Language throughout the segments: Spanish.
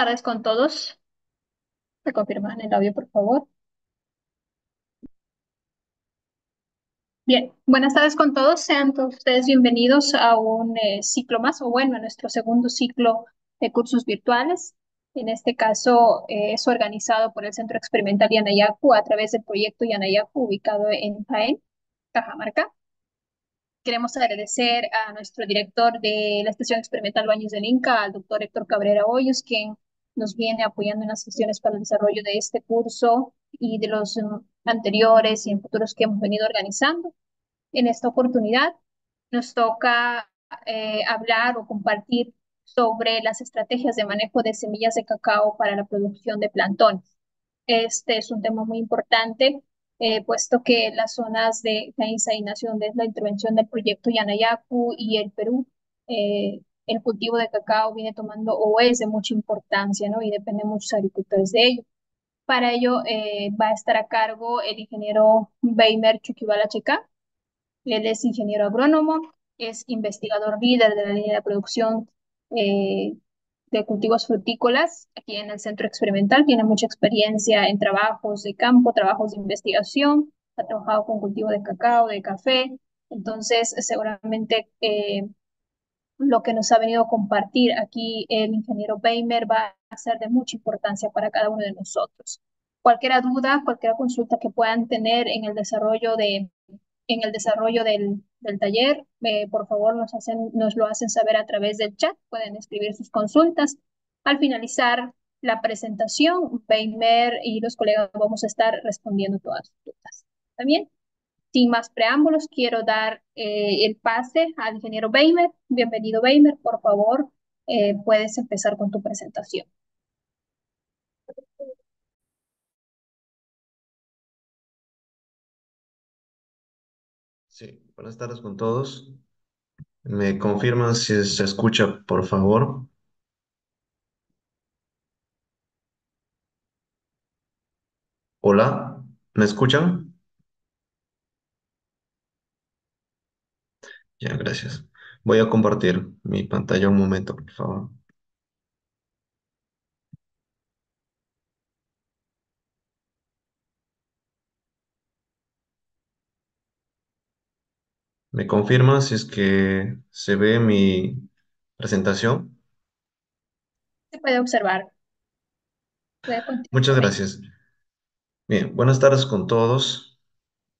Tardes con todos. ¿Me confirman el audio, por favor? Bien, buenas tardes con todos. Sean todos ustedes bienvenidos a un eh, ciclo más, o bueno, a nuestro segundo ciclo de cursos virtuales. En este caso eh, es organizado por el Centro Experimental Yanayacu a través del proyecto Yanayacu ubicado en Jaén, Cajamarca. Queremos agradecer a nuestro director de la Estación Experimental Baños del Inca, al doctor Héctor Cabrera Hoyos, quien nos viene apoyando en las gestiones para el desarrollo de este curso y de los um, anteriores y en futuros que hemos venido organizando. En esta oportunidad nos toca eh, hablar o compartir sobre las estrategias de manejo de semillas de cacao para la producción de plantones. Este es un tema muy importante eh, puesto que las zonas de Cainza y Nación de la intervención del proyecto Yanayacu y el Perú, eh, el cultivo de cacao viene tomando o es de mucha importancia, ¿no? Y depende muchos agricultores de ello. Para ello eh, va a estar a cargo el ingeniero Weimer Chuquibala Checa. Él es ingeniero agrónomo, es investigador líder de la línea de producción eh, de cultivos frutícolas aquí en el centro experimental. Tiene mucha experiencia en trabajos de campo, trabajos de investigación. Ha trabajado con cultivo de cacao, de café. Entonces, seguramente eh, lo que nos ha venido a compartir aquí el ingeniero Weimer va a ser de mucha importancia para cada uno de nosotros. Cualquier duda, cualquier consulta que puedan tener en el desarrollo de en el desarrollo del, del taller. Eh, por favor, nos, hacen, nos lo hacen saber a través del chat. Pueden escribir sus consultas. Al finalizar la presentación, Weimer y los colegas vamos a estar respondiendo todas sus dudas. También, sin más preámbulos, quiero dar eh, el pase al ingeniero Weimer. Bienvenido, Weimer. Por favor, eh, puedes empezar con tu presentación. Sí, buenas tardes con todos. ¿Me confirman si se escucha, por favor? Hola, ¿me escuchan? Ya, gracias. Voy a compartir mi pantalla un momento, por favor. ¿Me confirman si es que se ve mi presentación? Se puede observar. Puede Muchas gracias. Bien, buenas tardes con todos.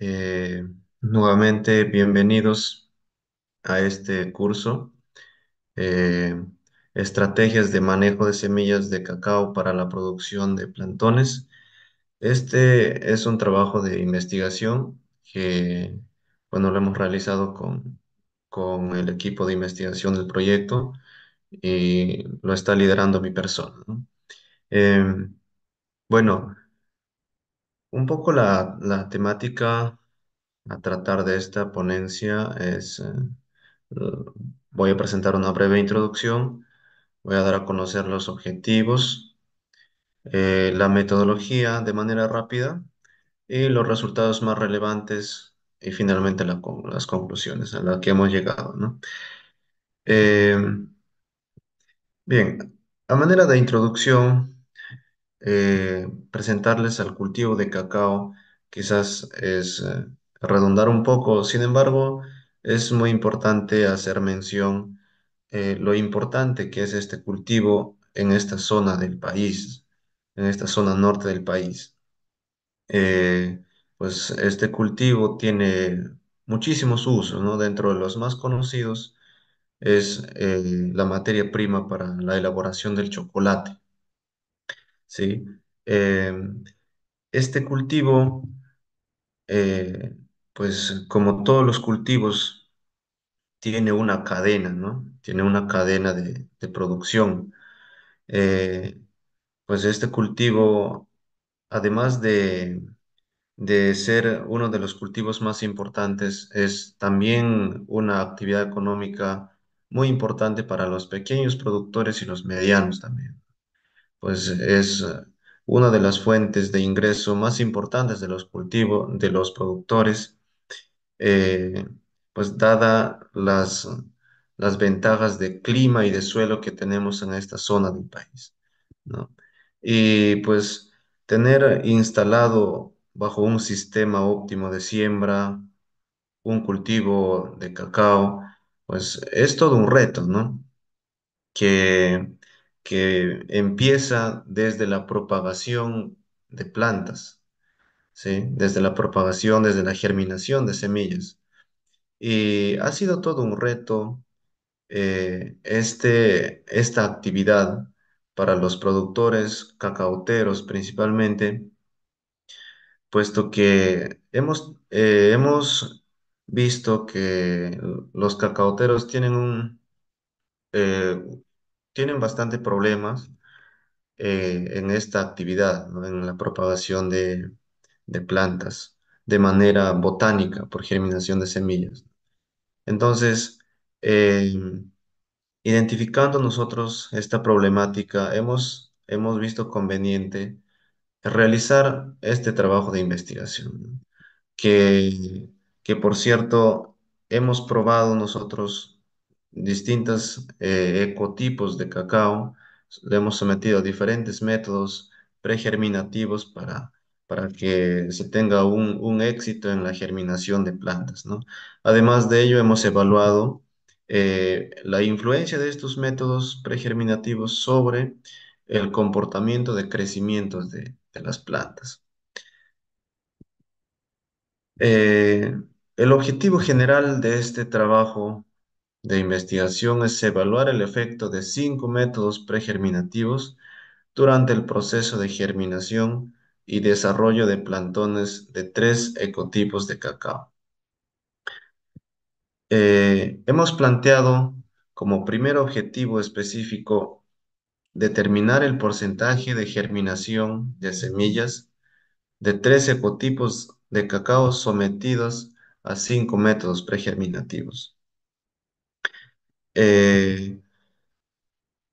Eh, nuevamente, bienvenidos a este curso. eh, estrategias de manejo de semillas de cacao para la producción de plantones. Este es un trabajo de investigación que, bueno, lo hemos realizado con, con el equipo de investigación del proyecto y lo está liderando mi persona. Em, bueno, un poco la, la temática a tratar de esta ponencia es, eh, voy a presentar una breve introducción Voy a dar a conocer los objetivos, eh, la metodología de manera rápida y los resultados más relevantes y finalmente las conclusiones a las que hemos llegado, ¿no? Eh, bien, a manera de introducción, eh, presentarles al cultivo de cacao quizás es redundar un poco, sin embargo, es muy importante hacer mención eh, lo importante que es este cultivo en esta zona del país, en esta zona norte del país. Eh, pues este cultivo tiene muchísimos usos, ¿no? Dentro de los más conocidos es eh, la materia prima para la elaboración del chocolate, ¿sí? Este cultivo, pues como todos los cultivos, tiene una cadena, ¿no? Tiene una cadena de, producción. Eh, pues este cultivo, además de, de ser uno de los cultivos más importantes, es también una actividad económica muy importante para los pequeños productores y los medianos también. Pues es una de las fuentes de ingreso más importantes de los cultivos, de los productores, eh, pues dada las, las ventajas de clima y de suelo que tenemos en esta zona del país. ¿no? Y pues tener instalado bajo un sistema óptimo de siembra un cultivo de cacao, pues es todo un reto, ¿no? Que, que empieza desde la propagación de plantas, ¿sí? Desde la propagación, desde la germinación de semillas. Y ha sido todo un reto eh, este, esta actividad para los productores cacauteros principalmente, puesto que hemos, eh, hemos visto que los cacauteros tienen un, eh, tienen bastante problemas en esta actividad. En la propagación de, de plantas de manera botánica por germinación de semillas. Entonces, eh, identificando nosotros esta problemática, hemos, hemos visto conveniente realizar este trabajo de investigación, que, que por cierto hemos probado nosotros distintos eh, ecotipos de cacao, le hemos sometido a diferentes métodos pregerminativos para, para que se tenga un, éxito en la germinación de plantas. Además de ello, hemos evaluado eh, la influencia de estos métodos pregerminativos sobre el comportamiento de crecimientos de de las plantas. Eh, el objetivo general de este trabajo de investigación es evaluar el efecto de cinco métodos pregerminativos durante el proceso de germinación y desarrollo de plantones de tres ecotipos de cacao. Eh, hemos planteado como primer objetivo específico determinar el porcentaje de germinación de semillas de tres ecotipos de cacao sometidos a cinco métodos pregerminativos. Eh,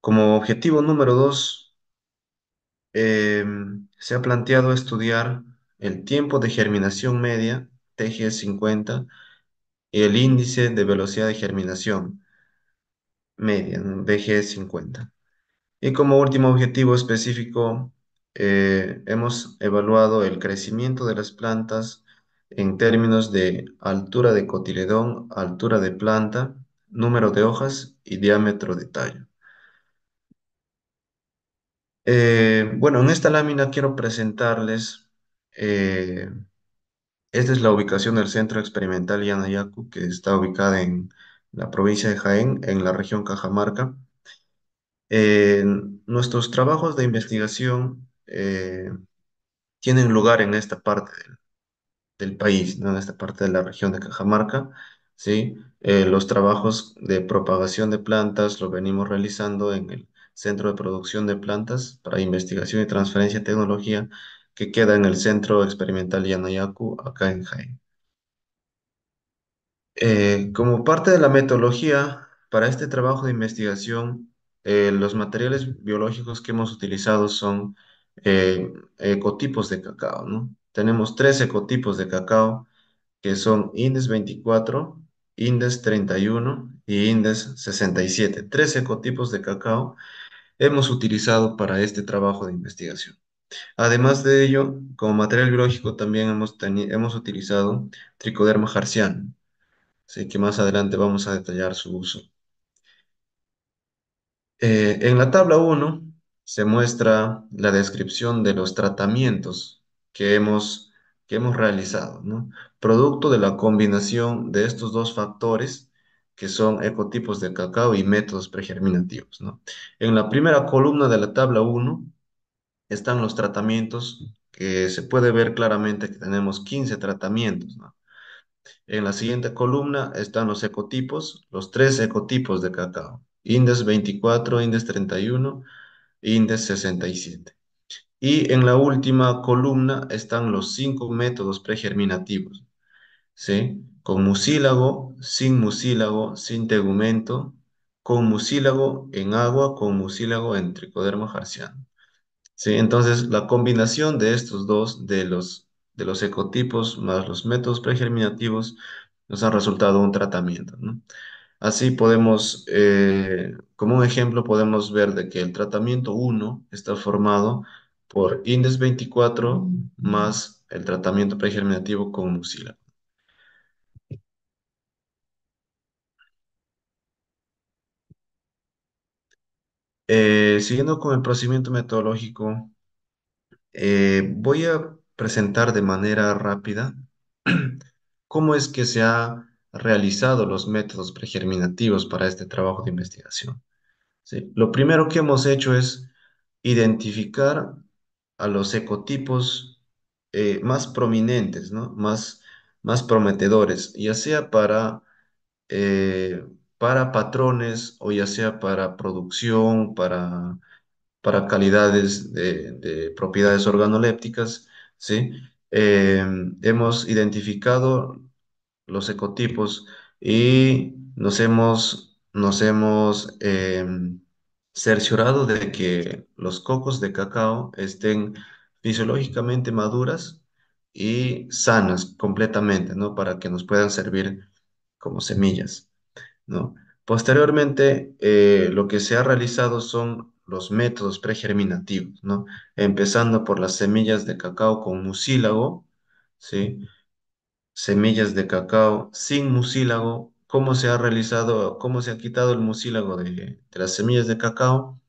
como objetivo número dos, eh, se ha planteado estudiar el tiempo de germinación media, TG50, y el índice de velocidad de germinación media, ¿no? BG50. Y como último objetivo específico, eh, hemos evaluado el crecimiento de las plantas en términos de altura de cotiledón, altura de planta, número de hojas y diámetro de tallo. Eh, bueno, en esta lámina quiero presentarles, eh, esta es la ubicación del Centro Experimental Yanayacu, que está ubicada en la provincia de Jaén, en la región Cajamarca. Eh, nuestros trabajos de investigación tienen lugar en esta parte del, país, ¿no? En esta parte de la región de Cajamarca, ¿sí? Los trabajos de propagación de plantas los venimos realizando en el Centro de Producción de Plantas para Investigación y Transferencia de Tecnología, que queda en el Centro Experimental Yanayacu, acá en Jaén. Eh, como parte de la metodología para este trabajo de investigación, eh, los materiales biológicos que hemos utilizado son eh, ecotipos de cacao. Tenemos tres ecotipos de cacao que son Indes 24, Indes 31 y Indes 67. Tres ecotipos de cacao hemos utilizado para este trabajo de investigación. Además de ello, como material biológico también hemos, hemos utilizado Tricoderma harziano. Así que más adelante vamos a detallar su uso. Eh, en la tabla 1 se muestra la descripción de los tratamientos que hemos, que hemos realizado. Producto de la combinación de estos dos factores que son ecotipos de cacao y métodos pregerminativos. En la primera columna de la tabla 1 están los tratamientos que se puede ver claramente que tenemos 15 tratamientos. En la siguiente columna están los ecotipos, los tres ecotipos de cacao. Indes 24, Indes 31, Indes 67. Y en la última columna están los cinco métodos pregerminativos, ¿sí? Con mucílago, sin mucílago, sin tegumento, con mucílago en agua, con mucílago en tricoderma harziano. ¿Sí? Entonces, la combinación de estos dos, de los, de los ecotipos más los métodos pregerminativos, nos ha resultado un tratamiento. Así podemos, eh, como un ejemplo, podemos ver de que el tratamiento uno está formado por Indes 24 más el tratamiento pregerminativo con mucílago. Eh, siguiendo con el procedimiento metodológico, eh, voy a presentar de manera rápida cómo es que se ha realizado los métodos pregerminativos para este trabajo de investigación. Lo primero que hemos hecho es identificar a los ecotipos eh, más prominentes. Más, prometedores, ya sea para, para patrones o ya sea para producción, para, para calidades de, de propiedades organolépticas, ¿sí? Eh, hemos identificado los ecotipos y nos hemos, nos hemos em, cerciorado de que los cocos de cacao estén fisiológicamente maduras y sanas completamente, ¿no? Para que nos puedan servir como semillas, Posteriormente, eh, lo que se ha realizado son los métodos pregerminativos. Empezando por las semillas de cacao con mucílago, ¿sí? semillas de cacao sin mucílago. ¿Cómo se ha realizado, cómo se ha quitado el mucílago de, de las semillas de cacao?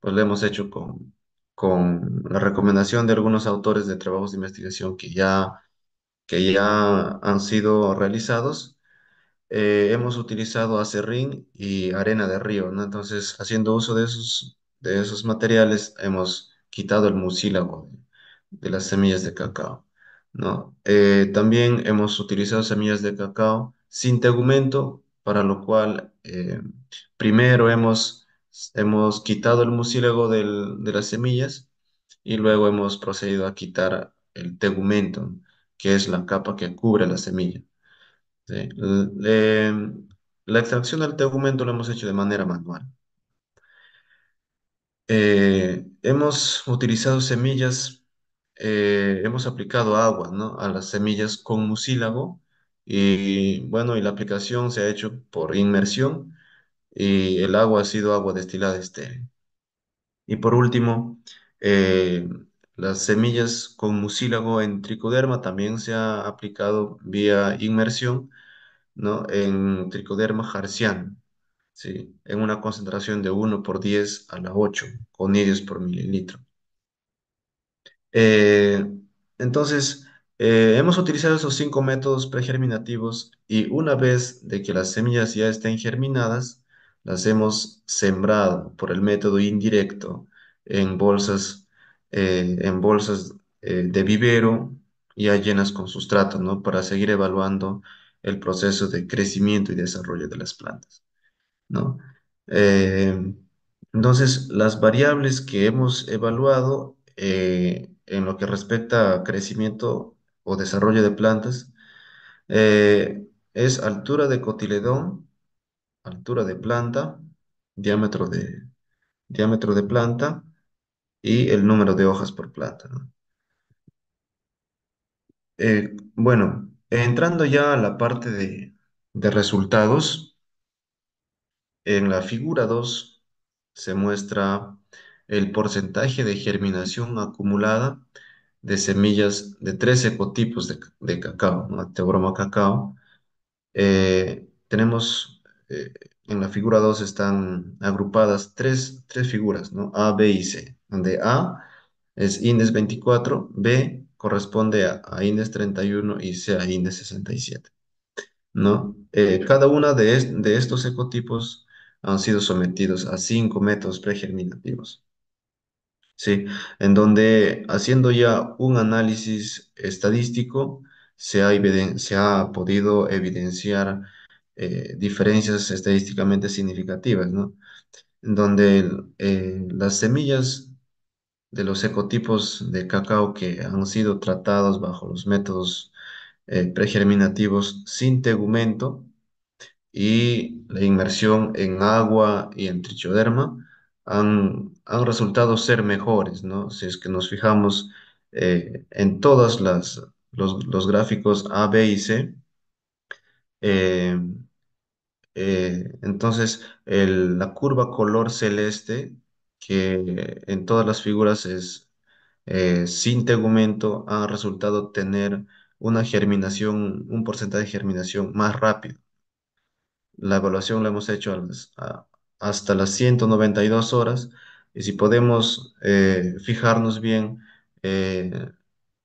Pues lo hemos hecho con, con la recomendación de algunos autores de trabajos de investigación que ya, que ya han sido realizados eh, hemos utilizado acerrín y arena de río, ¿no? Entonces, haciendo uso de esos, de esos materiales, hemos quitado el mucílago de, las semillas de cacao, ¿no? Eh, también hemos utilizado semillas de cacao sin tegumento, para lo cual eh, primero hemos, hemos quitado el mucílago del- de las semillas y luego hemos procedido a quitar el tegumento, que es la capa que cubre la semilla. Em, la extracción del tegumento lo hemos hecho de manera manual. Eh, hemos utilizado semillas, eh, hemos aplicado agua, ¿no? a las semillas con mucílago y bueno, y la aplicación se ha hecho por inmersión y el agua ha sido agua destilada estéril. Y por último, eh, las semillas con mucílago en tricoderma también se ha aplicado vía inmersión ¿no? En tricoderma harciano, ¿sí? En una concentración de uno por 10 a la 8 conidios por mililitro. Eh, entonces, eh, hemos utilizado esos cinco métodos pregerminativos y una vez de que las semillas ya estén germinadas, las hemos sembrado por el método indirecto en bolsas, eh, en bolsas eh, de vivero ya llenas con sustrato, ¿no? Para seguir evaluando el proceso de crecimiento y desarrollo de las plantas, ¿no? Eh, entonces, las variables que hemos evaluado en lo que respecta a crecimiento o desarrollo de plantas es altura de cotiledón, altura de planta, diámetro de, diámetro de planta y el número de hojas por planta. Eh, bueno, entrando ya a la parte de, resultados, en la figura 2 se muestra el porcentaje de germinación acumulada de semillas de tres ecotipos de cacao, ¿no? Teobroma cacao. Eh, tenemos, eh, en la figura 2 están agrupadas tres, tres figuras, ¿no? A, B y C, donde A es Indes 24, B corresponde a, a Indes 31 y C a Indes 67, ¿no? Eh, cada una de, est- de estos ecotipos han sido sometidos a cinco métodos pregerminativos. Sí, en donde haciendo ya un análisis estadístico se ha, se ha podido evidenciar eh, diferencias estadísticamente significativas, ¿no? En donde eh, las semillas de los ecotipos de cacao que han sido tratados bajo los métodos eh, pregerminativos sin tegumento y la inmersión en agua y en trichoderma han, han resultado ser mejores, ¿no? Si es que nos fijamos eh, en todos los, los gráficos A, B y C, eh, entonces, la curva color celeste, que en todas las figuras es eh, sin tegumento, ha resultado tener una germinación, un porcentaje de germinación más rápido. La evaluación la hemos hecho a las- a- hasta las 192 horas y si podemos eh, fijarnos bien, eh,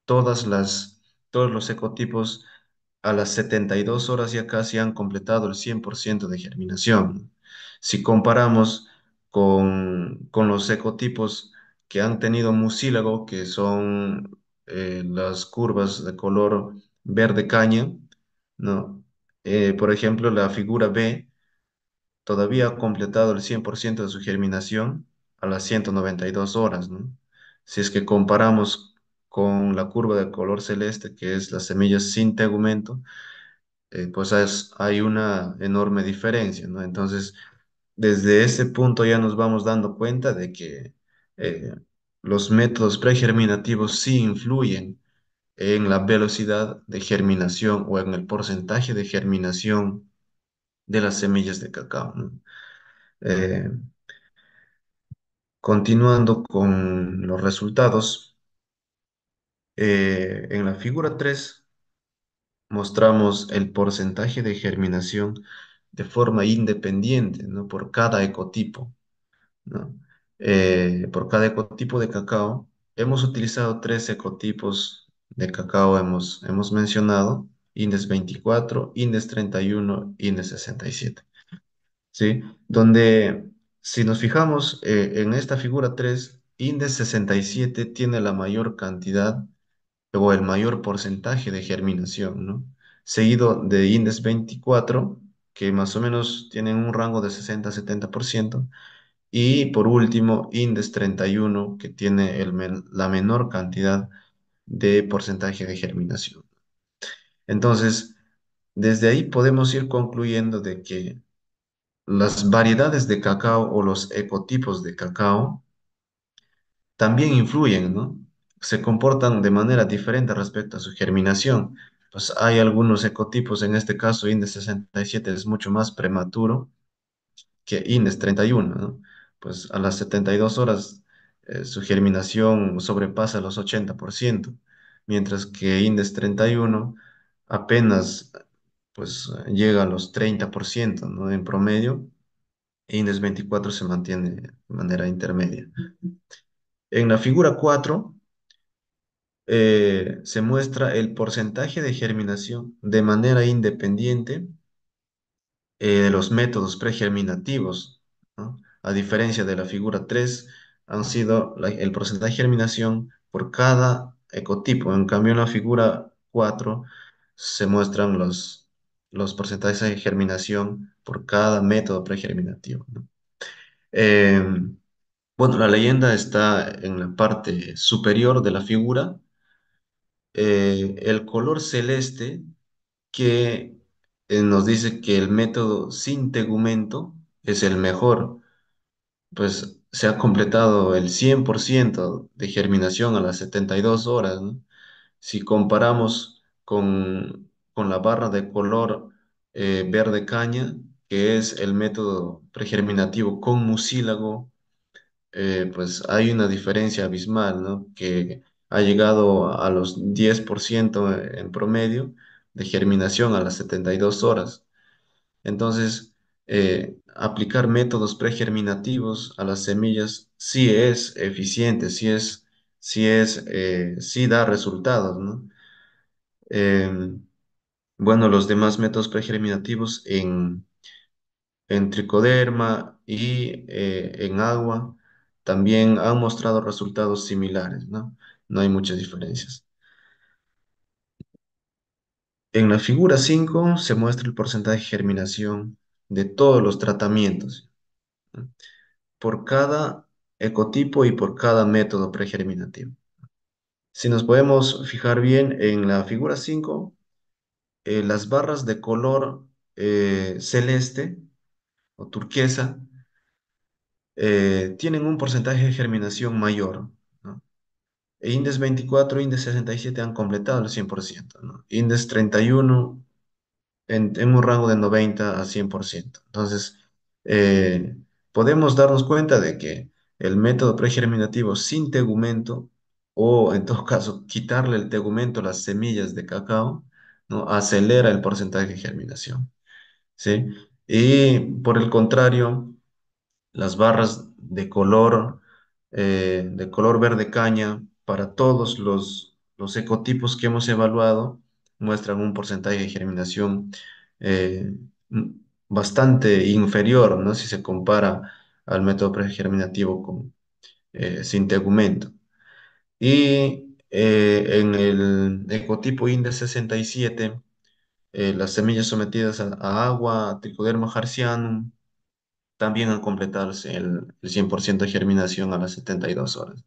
todas las, todos los ecotipos a las 72 horas ya casi han completado el 100% de germinación. Si comparamos con, con los ecotipos que han tenido mucílago, que son eh, las curvas de color verde caña, ¿no? Eh, por ejemplo, la figura B todavía ha completado el 100% de su germinación a las 192 horas, ¿no? Si es que comparamos con la curva de color celeste, que es las semillas sin tegumento, eh, pues es- hay una enorme diferencia, ¿no? Entonces, desde ese punto ya nos vamos dando cuenta de que eh, los métodos pregerminativos sí influyen en la velocidad de germinación o en el porcentaje de germinación de las semillas de cacao. Eh, continuando con los resultados, eh, en la figura 3 mostramos el porcentaje de germinación de forma independiente, ¿no? Por cada ecotipo, ¿no? Eh, por cada ecotipo de cacao, hemos utilizado tres ecotipos de cacao, hemos, hemos mencionado, INDES 24, INDES 31, INDES 67, ¿sí? Donde, si nos fijamos eh, en esta figura 3, INDES 67 tiene la mayor cantidad o el mayor porcentaje de germinación, ¿no? Seguido de INDES 24, que más o menos tienen un rango de 60-70%, y por último INDES 31, que tiene la menor cantidad de porcentaje de germinación. Entonces, desde ahí podemos ir concluyendo de que las variedades de cacao o los ecotipos de cacao también influyen, ¿no? Se comportan de manera diferente respecto a su germinación. Pues hay algunos ecotipos, en este caso INDES 67 es mucho más prematuro que INDES 31, ¿no? Pues a las 72 horas eh, su germinación sobrepasa los 80%, mientras que INDES 31 apenas pues llega a los 30%, ¿no? En promedio, INDES 24 se mantiene de manera intermedia. En la figura 4 eh, se muestra el porcentaje de germinación de manera independiente eh, de los métodos pregerminativos. A diferencia de la figura 3, han sido el porcentaje de germinación por cada ecotipo. En cambio, en la figura 4 se muestran los, los porcentajes de germinación por cada método pregerminativo. Em, bueno, la leyenda está en la parte superior de la figura eh, el color celeste que eh, nos dice que el método sin tegumento es el mejor, pues se ha completado el 100% de germinación a las 72 horas. Si comparamos con, con la barra de color eh, verde caña, que es el método pregerminativo con mucílago, pues hay una diferencia abismal, ¿no? Que ha llegado a los 10% en promedio de germinación a las 72 horas. Entonces, eh, aplicar métodos pregerminativos a las semillas sí es eficiente, sí es, sí es, eh, sí da resultados, ¿no? Em, bueno, los demás métodos pregerminativos en en tricoderma y eh, en agua también han mostrado resultados similares, ¿no? No hay muchas diferencias. En la figura 5 se muestra el porcentaje de germinación de todos los tratamientos, por cada ecotipo y por cada método pregerminativo. Si nos podemos fijar bien en la figura 5, eh, las barras de color eh, celeste o turquesa eh, tienen un porcentaje de germinación mayor, INDES 24 e INDES 67 han completado el 100%, ¿no? INDES 31 en, en un rango de 90 a 100%. Entonces, eh, podemos darnos cuenta de que el método pregerminativo sin tegumento, o en todo caso, quitarle el tegumento a las semillas de cacao, ¿no? acelera el porcentaje de germinación. ¿sí? Y por el contrario, las barras de color, eh, de color verde caña para todos los, los ecotipos que hemos evaluado muestran un porcentaje de germinación eh, bastante inferior, ¿no? Si se compara al método pregerminativo eh, sin tegumento. Y eh, en el ecotipo INDE 67, eh, las semillas sometidas a, agua, Trichoderma harzianum, también al completarse el, el 100% de germinación a las 72 horas.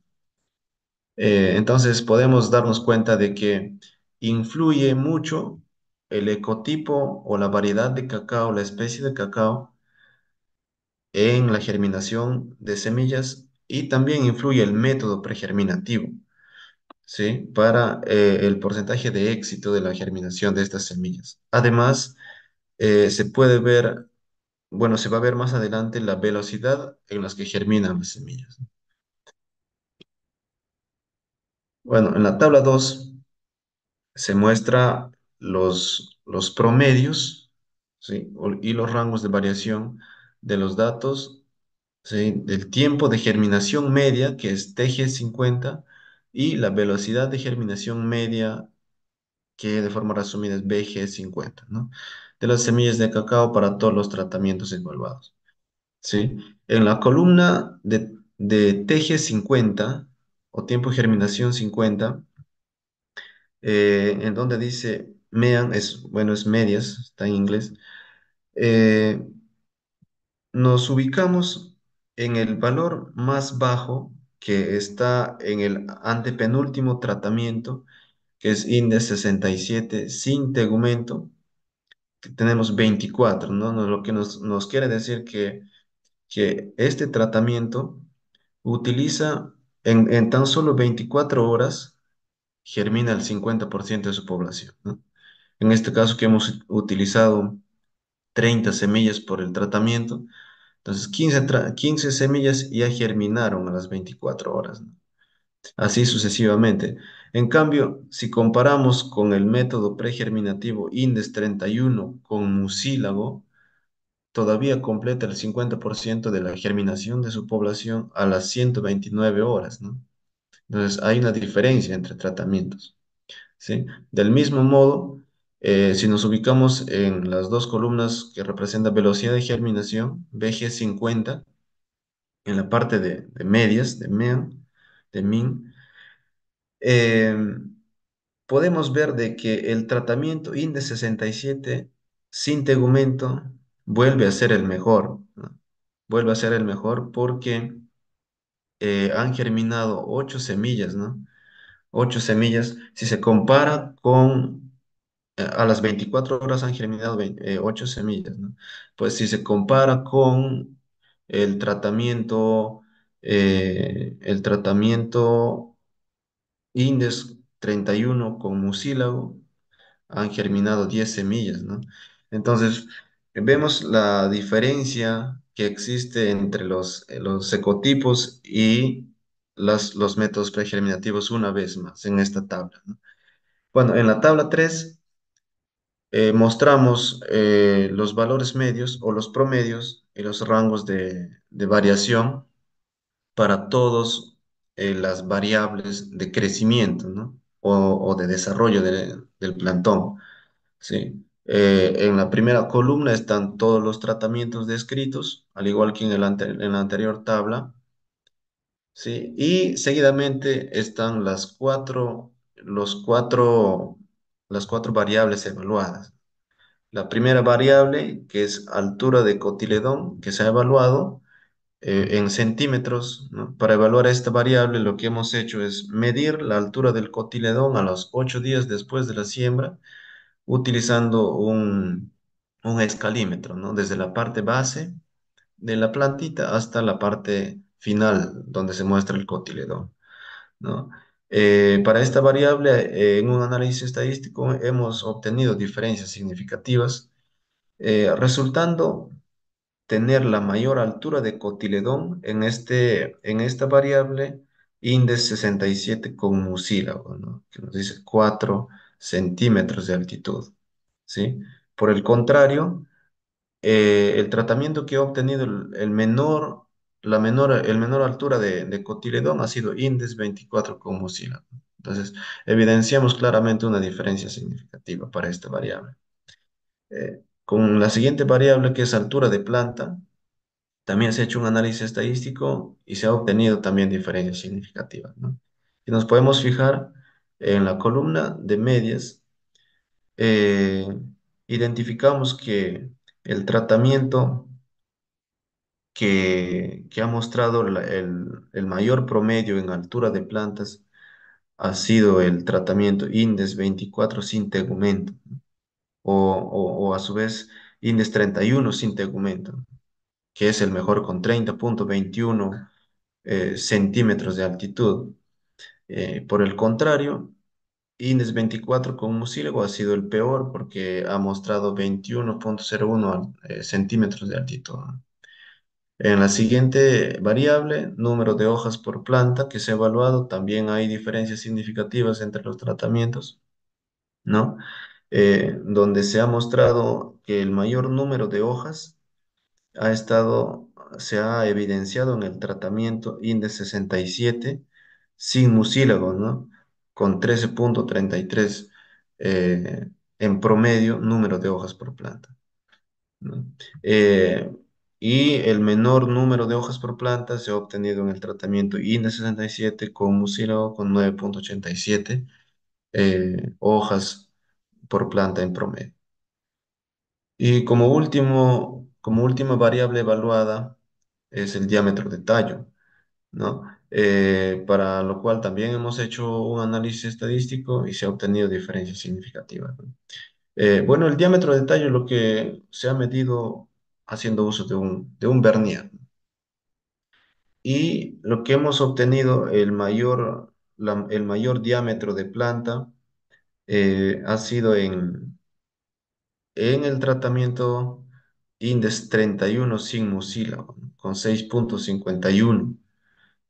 Eh, entonces podemos darnos cuenta de que influye mucho el ecotipo o la variedad de cacao, la especie de cacao en la germinación de semillas y también influye el método pregerminativo, ¿sí? Para eh, el porcentaje de éxito de la germinación de estas semillas. Además, eh, se puede ver, bueno, se va a ver más adelante la velocidad en las que germinan las semillas. Bueno, en la tabla 2 se muestra los, los promedios, y los rangos de variación de los datos, del tiempo de germinación media, que es TG50, y la velocidad de germinación media, que de forma resumida es BG50, ¿no? De las semillas de cacao para todos los tratamientos evaluados. ¿sí? En la columna de, de TG50 o tiempo de germinación 50, eh, en donde dice MEAN, es, bueno, es medias, está en inglés, eh, nos ubicamos en el valor más bajo que está en el antepenúltimo tratamiento, que es INDE 67 sin tegumento, que tenemos 24, ¿no? No, Lo que nos, nos quiere decir que, que este tratamiento utiliza en, tan solo 24 horas, germina el 50% de su población. En este caso que hemos utilizado 30 semillas por el tratamiento, entonces 15, tra- 15 semillas ya germinaron a las 24 horas. Así sucesivamente. En cambio, si comparamos con el método pregerminativo INDES 31 con mucílago, todavía completa el 50% de la germinación de su población a las 129 horas, ¿no? Entonces hay una diferencia entre tratamientos. ¿sí? Del mismo modo, eh, si nos ubicamos en las dos columnas que representan velocidad de germinación, BG50, en la parte de, medias, de MEAN, de MIN, eh, podemos ver de que el tratamiento INDE 67 sin tegumento vuelve a ser el mejor. Vuelve a ser el mejor porque eh, han germinado ocho semillas, ¿no? Ocho semillas. Si se compara con eh, a las 24 horas han germinado 20 eh, 8 semillas, ¿no? Pues si se compara con el tratamiento, el tratamiento Indes 31 con mucílago, han germinado 10 semillas, ¿no? Entonces, vemos la diferencia que existe entre los, eh, los ecotipos y las, los métodos pregerminativos una vez más en esta tabla, ¿no? Bueno, en la tabla 3 eh, mostramos eh, los valores medios o los promedios y los rangos de, de variación para todas las variables de crecimiento, ¿no? O, de desarrollo de- del plantón, ¿sí? Eh, en la primera columna están todos los tratamientos descritos, al igual que en, el la anterior tabla, ¿sí? Y seguidamente están las cuatro, los cuatro, las cuatro variables evaluadas. La primera variable, que es altura de cotiledón, que se ha evaluado eh, en centímetros. Para evaluar esta variable, lo que hemos hecho es medir la altura del cotiledón a los ocho días después de la siembra, utilizando un, un escalímetro, ¿no? Desde la parte base de la plantita hasta la parte final, donde se muestra el cotiledón. ¿no? Eh, para esta variable, eh, en un análisis estadístico hemos obtenido diferencias significativas eh, resultando tener la mayor altura de cotiledón en, este, en esta variable índice 67 con mucílago, ¿no? que nos dice 4 centímetros de altitud. ¿sí? Por el contrario, eh, el tratamiento que ha obtenido el, menor, la menor, el menor altura de, cotiledón ha sido índice 24 con mucílago. Entonces, evidenciamos claramente una diferencia significativa para esta variable. Eh, con la siguiente variable, que es altura de planta, también se ha hecho un análisis estadístico y se ha obtenido también diferencias significativas, ¿no? Si nos podemos fijar en la columna de medias, eh, identificamos que el tratamiento que, ha mostrado el, mayor promedio en altura de plantas ha sido el tratamiento INDES 24 sin tegumento o a su vez INDES 31 sin tegumento, que es el mejor con 30.21 eh, centímetros de altitud. Eh, por el contrario, INDES 24 con mucílago ha sido el peor porque ha mostrado 21.01 eh, centímetros de altitud. En la siguiente variable, número de hojas por planta que se ha evaluado, también hay diferencias significativas entre los tratamientos, ¿no? Eh, donde se ha mostrado que el mayor número de hojas ha estado, se ha evidenciado en el tratamiento INDE 67 sin mucílago, ¿no? Con 13.33 eh, en promedio número de hojas por planta. ¿no? Eh, y el menor número de hojas por planta se ha obtenido en el tratamiento INDE 67 con mucílago con 9.87 eh, hojas por planta en promedio. Y como último, como última variable evaluada es el diámetro de tallo, ¿no? Eh, para lo cual también hemos hecho un análisis estadístico y se ha obtenido diferencias significativas, ¿no? Eh, bueno, el diámetro de tallo es lo que se ha medido haciendo uso de un, de un vernier. Y lo que hemos obtenido, el mayor, la- el mayor diámetro de planta eh, ha sido en En el tratamiento INDES 31 sin mucílago, ¿no? con 6.51,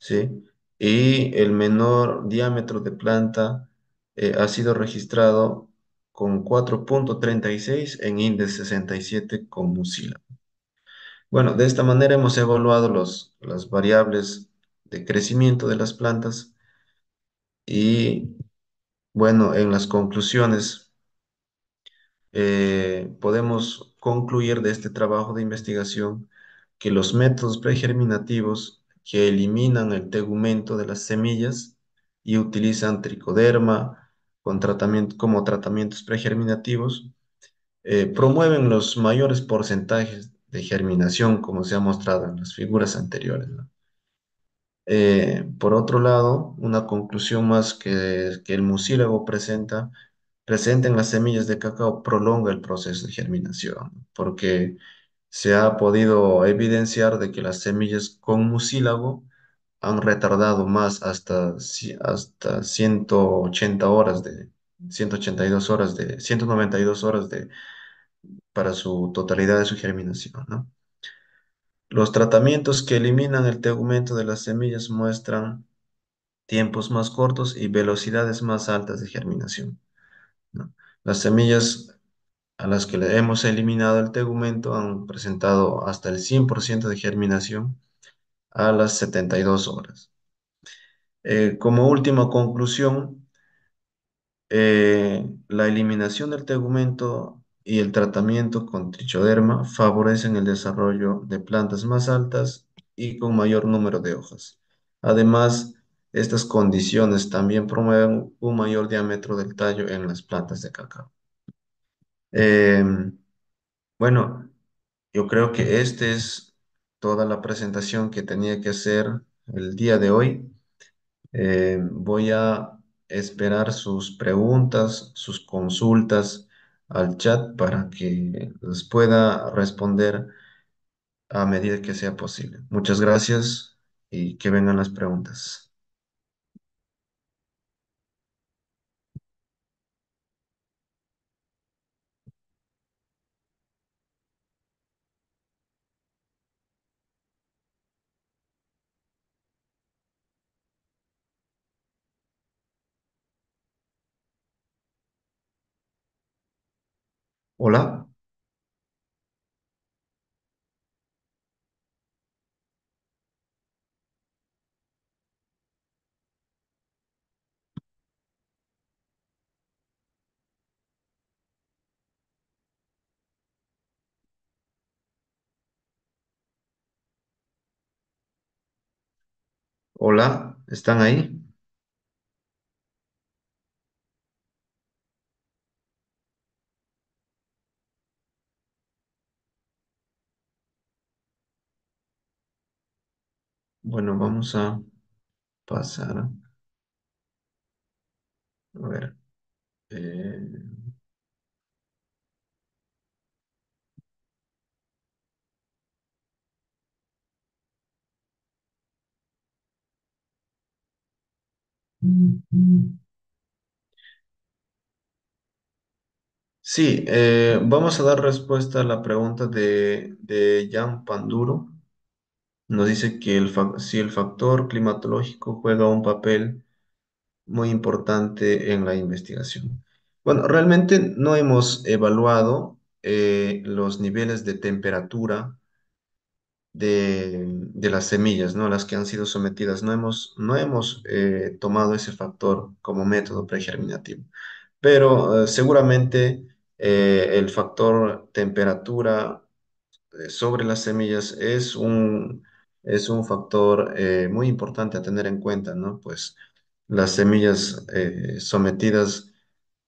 ¿sí? Y el menor diámetro de planta eh, ha sido registrado con 4.36 en INDES 67 con mucílago. Bueno, de esta manera hemos evaluado los, las variables de crecimiento de las plantas y, bueno, en las conclusiones eh, podemos concluir de este trabajo de investigación que los métodos pregerminativos que eliminan el tegumento de las semillas y utilizan tricoderma con como tratamientos pregerminativos eh, promueven los mayores porcentajes de germinación, como se ha mostrado en las figuras anteriores. Eh, por otro lado, una conclusión más que, que el mucílago presenta, presente en las semillas de cacao prolonga el proceso de germinación, porque se ha podido evidenciar de que las semillas con mucílago han retardado más hasta, hasta 180 horas de, 182 horas de, 192 horas de, para su totalidad de su germinación. Los tratamientos que eliminan el tegumento de las semillas muestran tiempos más cortos y velocidades más altas de germinación. Las semillas a las que le hemos eliminado el tegumento han presentado hasta el 100% de germinación a las 72 horas. Eh, como última conclusión, eh, la eliminación del tegumento y el tratamiento con trichoderma favorecen el desarrollo de plantas más altas y con mayor número de hojas. Además, estas condiciones también promueven un mayor diámetro del tallo en las plantas de cacao. Em, bueno, yo creo que esta es toda la presentación que tenía que hacer el día de hoy. Eh, voy a esperar sus preguntas, sus consultas al chat para que les pueda responder a medida que sea posible. Muchas gracias y que vengan las preguntas. Hola, hola, ¿están ahí? Bueno, vamos a pasar. A ver. eh, Sí, eh, vamos a dar respuesta a la pregunta de, de Jan Panduro. Nos dice que si el factor climatológico juega un papel muy importante en la investigación. Bueno, realmente no hemos evaluado eh, los niveles de temperatura de, las semillas, ¿no? Las que han sido sometidas. No hemos, no hemos eh, tomado ese factor como método pregerminativo. Pero eh, seguramente el factor temperatura sobre las semillas es un, es un factor eh, muy importante a tener en cuenta, ¿no? Pues las semillas eh, sometidas,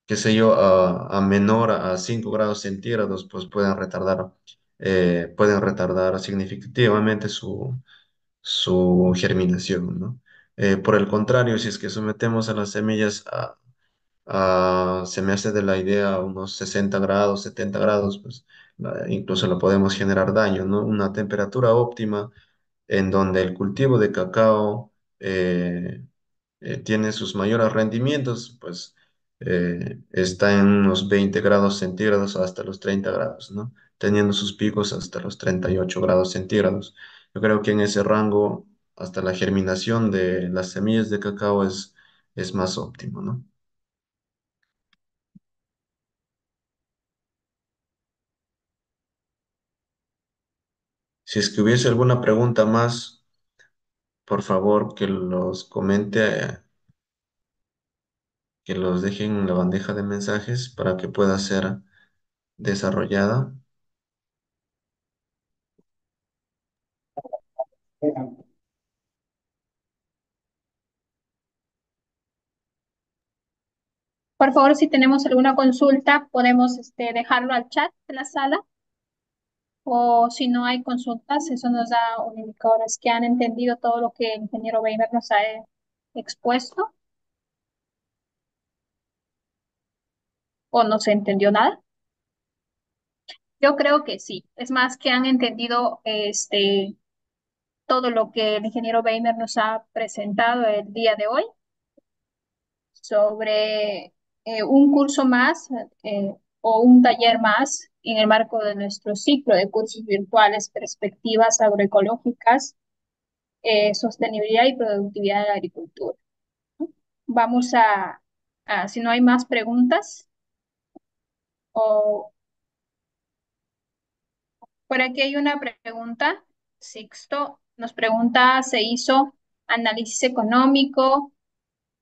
qué sé yo, a, a menor a 5 grados centígrados, pues pueden retardar, eh, pueden retardar significativamente su, su germinación, ¿no? Por el contrario, si es que sometemos a las semillas a Ah, se me hace de la idea unos 60 grados, 70 grados, pues la- incluso lo podemos generar daño, ¿no? Una temperatura óptima en donde el cultivo de cacao eh, eh, tiene sus mayores rendimientos, pues eh, está en unos 20 grados centígrados hasta los 30 grados, ¿no? Teniendo sus picos hasta los 38 grados centígrados. Yo creo que en ese rango, hasta la germinación de las semillas de cacao es, es más óptimo, ¿no? Si es que hubiese alguna pregunta más, por favor que los comente, que los dejen en la bandeja de mensajes para que pueda ser desarrollada. Por favor, si tenemos alguna consulta, podemos este, dejarlo al chat de la sala o si no hay consultas, eso nos da un indicador, es que han entendido todo lo que el ingeniero Weimer nos ha eh, expuesto o no se entendió nada. Yo creo que sí. Es más que han entendido este, todo lo que el ingeniero Weimer nos ha presentado el día de hoy sobre eh, un curso más eh, o un taller más en el marco de nuestro ciclo de cursos virtuales, perspectivas agroecológicas, eh, sostenibilidad y productividad de la agricultura. Vamos a, si no hay más preguntas, o por aquí hay una pregunta, Sixto nos pregunta, ¿se hizo análisis económico?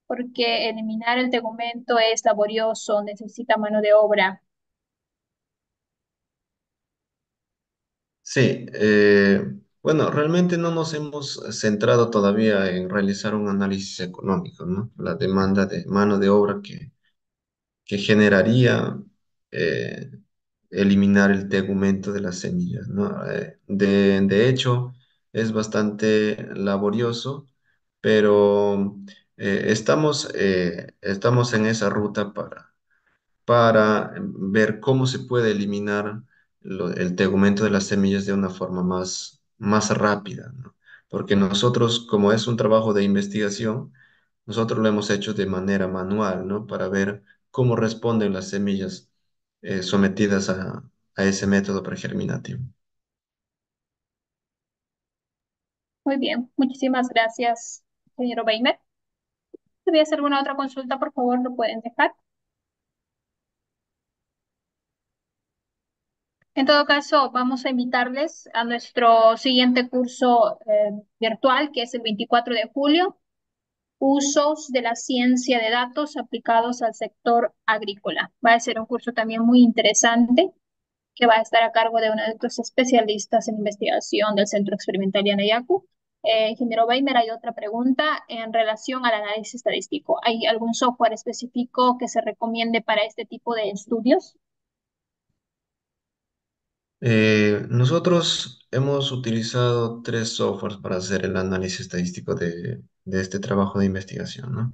Porque eliminar el tegumento es laborioso, necesita mano de obra. Sí, eh, bueno, realmente no nos hemos centrado todavía en realizar un análisis económico, ¿no? La demanda de mano de obra que, que generaría eh, eliminar el tegumento de las semillas, ¿no? Eh, de, de hecho, es bastante laborioso, pero estamos, estamos en esa ruta para para ver cómo se puede eliminar el tegumento de las semillas de una forma más, más rápida. Porque nosotros, como es un trabajo de investigación, nosotros lo hemos hecho de manera manual, ¿no? Para ver cómo responden las semillas eh, sometidas a, a ese método pregerminativo. Muy bien, muchísimas gracias, señor Weimer. Si hacer alguna otra consulta, por favor, lo pueden dejar. En todo caso, vamos a invitarles a nuestro siguiente curso eh, virtual, que es el 24 de julio, usos de la ciencia de datos aplicados al sector agrícola. Va a ser un curso también muy interesante que va a estar a cargo de uno de nuestros especialistas en investigación del Centro Experimental Yanayacu. Eh, ingeniero Weimer, hay otra pregunta en relación al análisis estadístico. ¿Hay algún software específico que se recomiende para este tipo de estudios? Eh, nosotros hemos utilizado tres softwares para hacer el análisis estadístico de, este trabajo de investigación.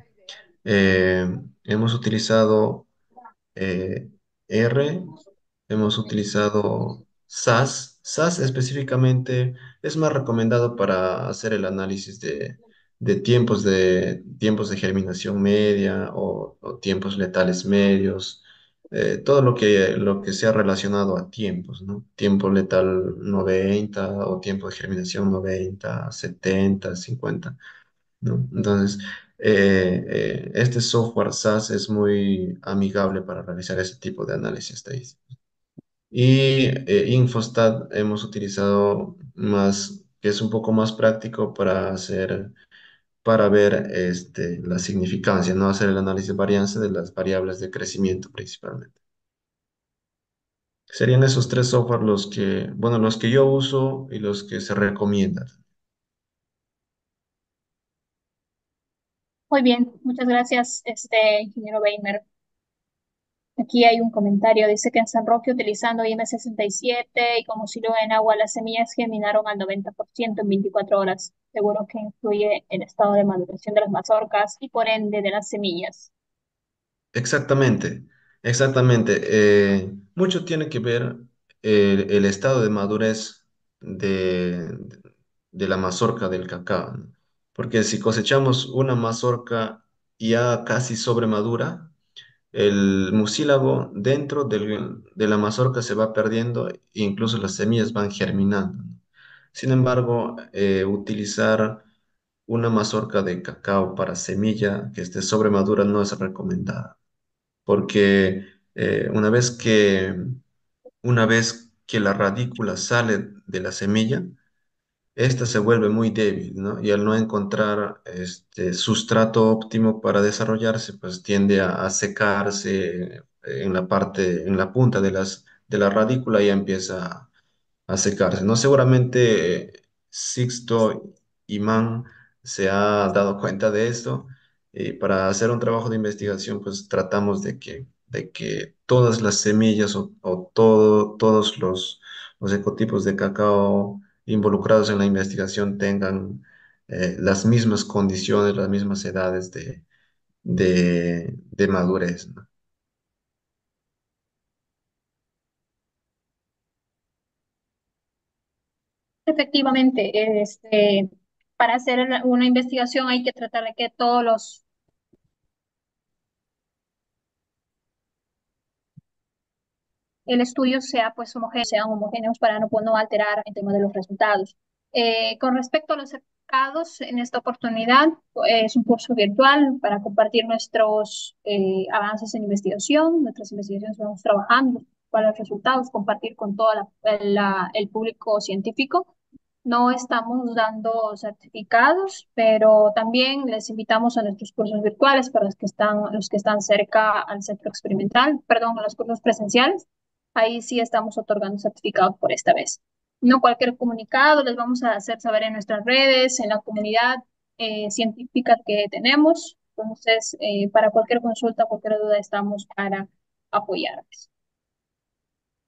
Eh, hemos utilizado eh, R, hemos utilizado SAS. SAS específicamente es más recomendado para hacer el análisis de, tiempos de germinación media o tiempos letales medios, eh, todo lo que, lo que sea relacionado a tiempos, ¿no? Tiempo letal 90 o tiempo de germinación 90, 70, 50. ¿no? Entonces, eh, eh, este software SAS es muy amigable para realizar ese tipo de análisis estadístico. Y Infostat hemos utilizado más, que es un poco más práctico para hacer, para ver este, la significancia, no hacer el análisis de varianza de las variables de crecimiento principalmente. Serían esos tres software los que, bueno, los que yo uso y los que se recomiendan. Muy bien, muchas gracias, este ingeniero Weimer. Aquí hay un comentario, dice que en San Roque utilizando IM67 y como silo en agua las semillas germinaron al 90% en 24 horas. Seguro que influye el estado de maduración de las mazorcas y por ende de las semillas. Exactamente, exactamente. Eh, mucho tiene que ver el, el estado de madurez de, de la mazorca del cacao. Porque si cosechamos una mazorca ya casi sobremadura, el mucílago dentro del- de la mazorca se va perdiendo e incluso las semillas van germinando. Sin embargo, eh, utilizar una mazorca de cacao para semilla que esté sobremadura no es recomendada porque eh, una vez que, una vez que la radícula sale de la semilla, esta se vuelve muy débil, ¿no? Y al no encontrar este sustrato óptimo para desarrollarse, pues tiende a, a secarse en la parte, en la punta de las, de la radícula y empieza a secarse, ¿no? Seguramente Sixto Imán se ha dado cuenta de esto y para hacer un trabajo de investigación pues tratamos de que, de que todas las semillas o, o todo, todos los, los ecotipos de cacao involucrados en la investigación tengan eh, las mismas condiciones, las mismas edades de, de, madurez. Efectivamente, este, para hacer una investigación hay que tratar de que todos los el estudio sea pues homogéneo, sean homogéneos para no, pues, no alterar el tema de los resultados. Eh, con respecto a los certificados, en esta oportunidad eh, es un curso virtual para compartir nuestros eh, avances en investigación, nuestras investigaciones vamos trabajando, para los resultados, compartir con todo la, el público científico. No estamos dando certificados, pero también les invitamos a nuestros cursos virtuales para los que están, los que están cerca al centro experimental, perdón, a los cursos presenciales Ahí sí estamos otorgando certificados por esta vez. No cualquier comunicado les vamos a hacer saber en nuestras redes, en la comunidad eh, científica que tenemos. Entonces, eh, para cualquier consulta, cualquier duda, estamos para apoyarles.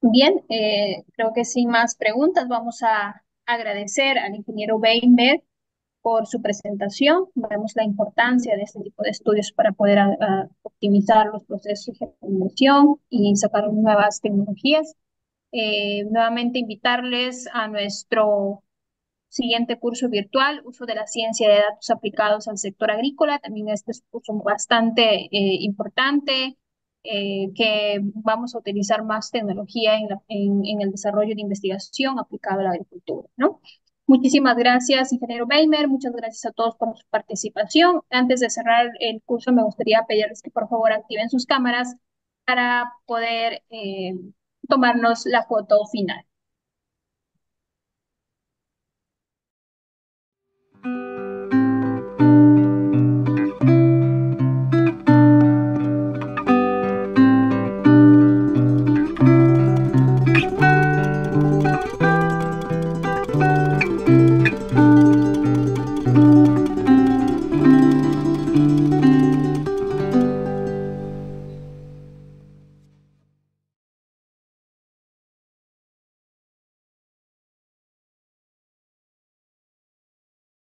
Bien, eh, creo que sin más preguntas, vamos a agradecer al ingeniero Weinberg por su presentación. Vemos la importancia de este tipo de estudios para poder uh, optimizar los procesos de generación y sacar nuevas tecnologías. Eh, nuevamente invitarles a nuestro siguiente curso virtual, uso de la ciencia de datos aplicados al sector agrícola. También este es un curso bastante eh, importante, eh, que vamos a utilizar más tecnología en, la, en, en, el desarrollo de investigación aplicada a la agricultura, ¿no? Muchísimas gracias, ingeniero Weimer. Muchas gracias a todos por su participación. Antes de cerrar el curso, me gustaría pedirles que por favor activen sus cámaras para poder eh, tomarnos la foto final.